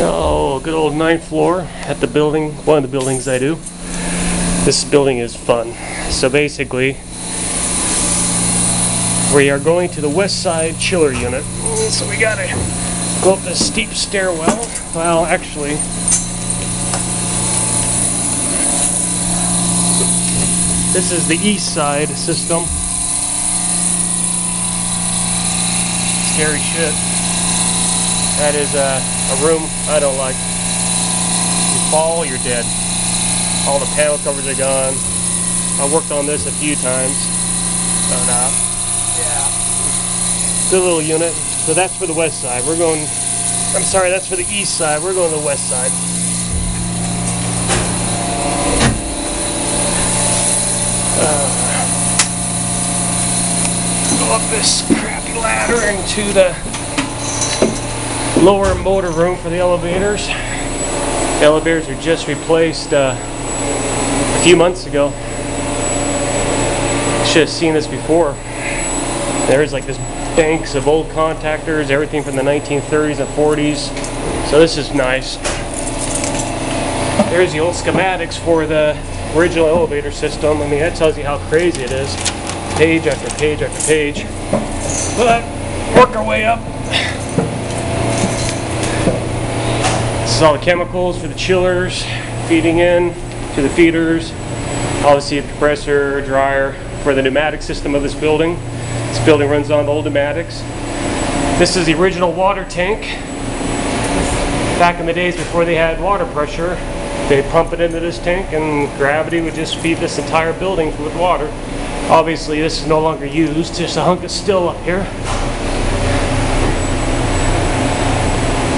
Oh, good old ninth floor at the building, one of the buildings I do. This building is fun. So basically, we are going to the west side chiller unit. So we gotta go up this steep stairwell. Well, actually, this is the east side system. Scary shit. That is a, a room I don't like. You fall, you're dead. All the panel covers are gone. I worked on this a few times. But, uh, yeah. Good little unit. So that's for the west side. We're going, I'm sorry, that's for the east side. We're going to the west side. Uh, go up this crappy ladder into the lower motor room for the elevators. The elevators are just replaced uh, a few months ago. Should have seen this before. There's like this banks of old contactors, everything from the 1930s and 40s. So this is nice. There's the old schematics for the original elevator system. I mean, that tells you how crazy it is. Page after page after page. But work our way up. Is all the chemicals for the chillers feeding in to the feeders. Obviously, a compressor, dryer for the pneumatic system of this building. This building runs on the old pneumatics. This is the original water tank. Back in the days before they had water pressure, they pump it into this tank and gravity would just feed this entire building with water. Obviously, this is no longer used, just a hunk of steel up here.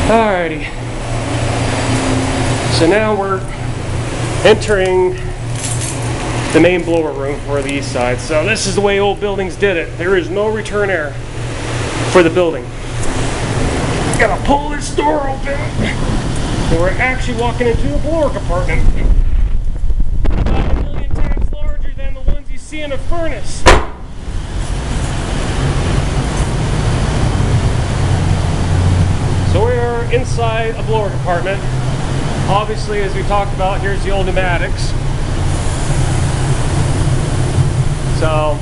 Alrighty. So now we're entering the main blower room for the east side. So this is the way old buildings did it. There is no return air for the building. Gotta pull this door open. And we're actually walking into a blower compartment. About a million times larger than the ones you see in a furnace. So we are inside a blower compartment. Obviously, as we talked about, here's the old pneumatics. So,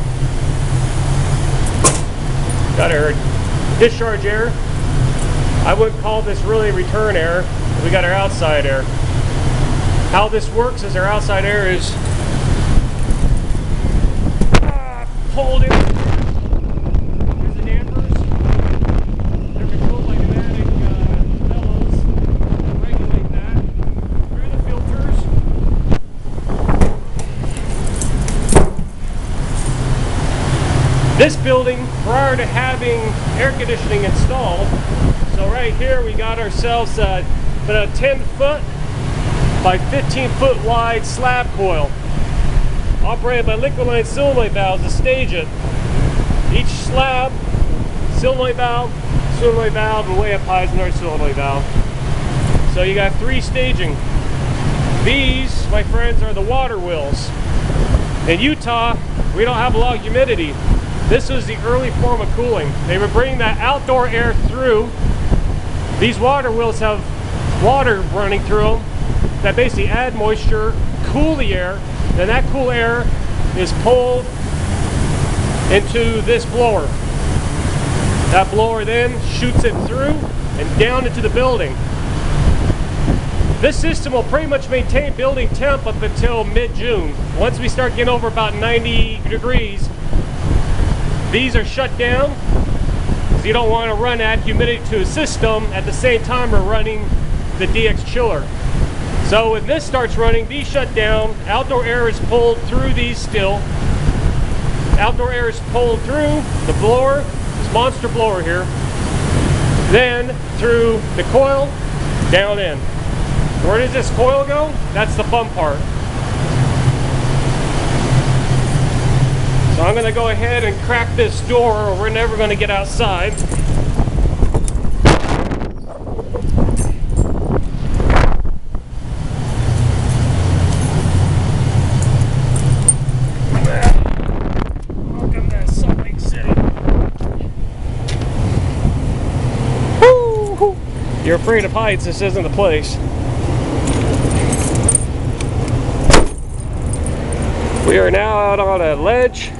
got our discharge air. I wouldn't call this really return air. We got our outside air. How this works is our outside air is ah, pulled in. There's the dampers. They're controlled by pneumatic uh, bellows. Regulate that through the filters. This building, prior to having air conditioning installed, so right here we got ourselves a, a 10 foot by 15 foot wide slab coil operated by liquid line solenoid valves to stage it. Each slab, solenoid valve, solenoid valve, and way up high is another solenoid valve. So you got three staging. These, my friends, are the water wheels. In Utah, we don't have a lot of humidity. This was the early form of cooling. They were bringing that outdoor air through. These water wheels have water running through them that basically add moisture, cool the air, then that cool air is pulled into this blower. That blower then shoots it through and down into the building. This system will pretty much maintain building temp up until mid-June. Once we start getting over about 90 degrees, these are shut down because you don't want to run that humidity to a system at the same time we're running the DX chiller. So when this starts running, these shut down, outdoor air is pulled through these still. Outdoor air is pulled through the blower, this monster blower here, then through the coil, down in. Where does this coil go? That's the fun part. So I'm gonna go ahead and crack this door or we're never gonna get outside. You're afraid of heights, this isn't the place. We are now out on a ledge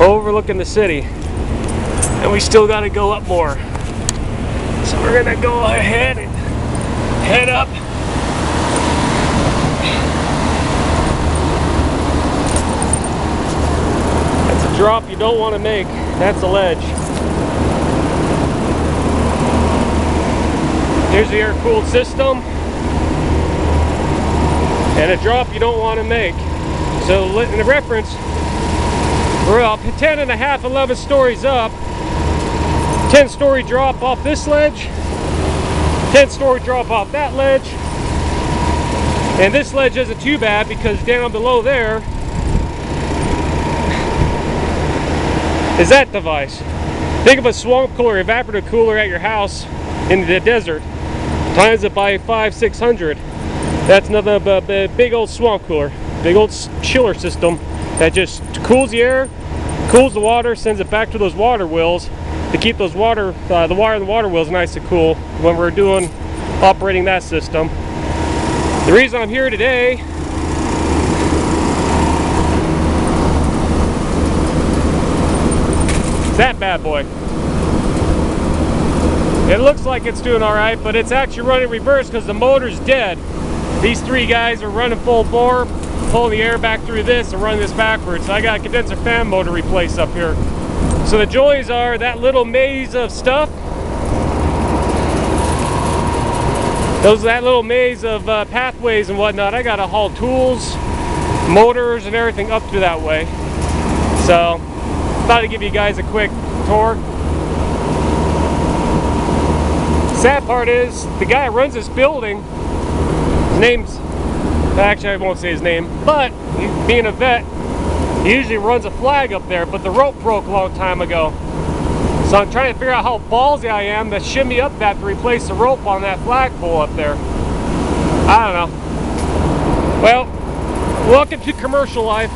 overlooking the city. And we still got to go up more. So we're to go ahead and head up. That's a drop you don't want to make. That's a ledge. Here's the air-cooled system. And a drop you don't want to make. So in the reference, we're up 10 and a half, 11 stories up. 10 story drop off this ledge. 10 story drop off that ledge. And this ledge isn't too bad because down below there is that device. Think of a swamp cooler, evaporative cooler at your house in the desert. Times it by five, 600. That's nothing but a big old swamp cooler. Big old chiller system that just cools the air, cools the water, sends it back to those water wheels to keep those water, uh, the water in the water wheels nice and cool when we're doing, operating that system. The reason I'm here today is that bad boy. It looks like it's doing all right, but it's actually running reverse because the motor's dead. These three guys are running full bore, pulling the air back through this and running this backwards. So I got a condenser fan motor replaced up here. So the joys are that little maze of stuff. Those that little maze of uh, pathways and whatnot. I got to haul tools, motors, and everything up to that way. So thought I'd give you guys a quick tour. Sad part is the guy who runs this building. His name's actually I won't say his name, but being a vet, he usually runs a flag up there, but the rope broke a long time ago. So I'm trying to figure out how ballsy I am to shimmy up that to replace the rope on that flagpole up there. I don't know. Well, welcome to commercial life.